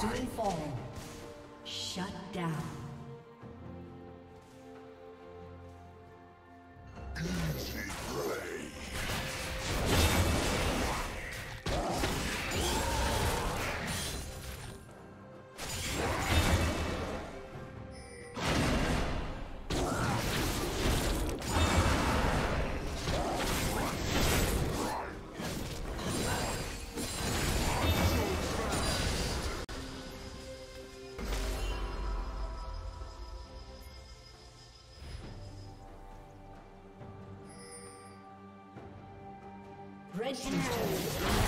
soon fall. Red Team's turret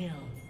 kill.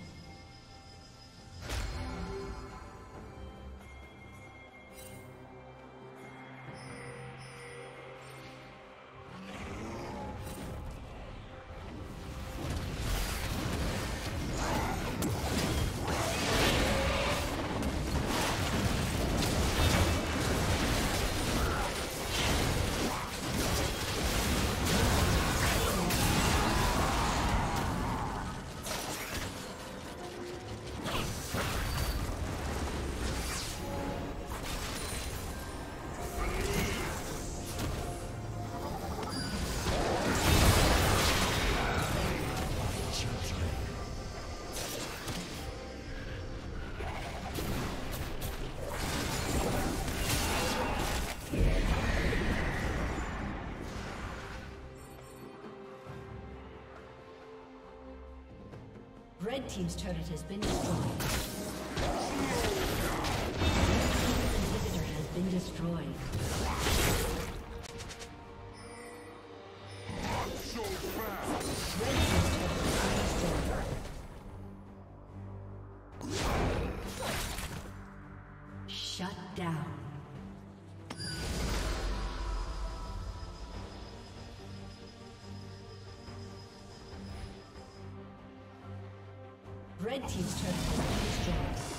Red Team's turret has been destroyed. inhibitor has been destroyed. Shut Red Team's turret has destroyed.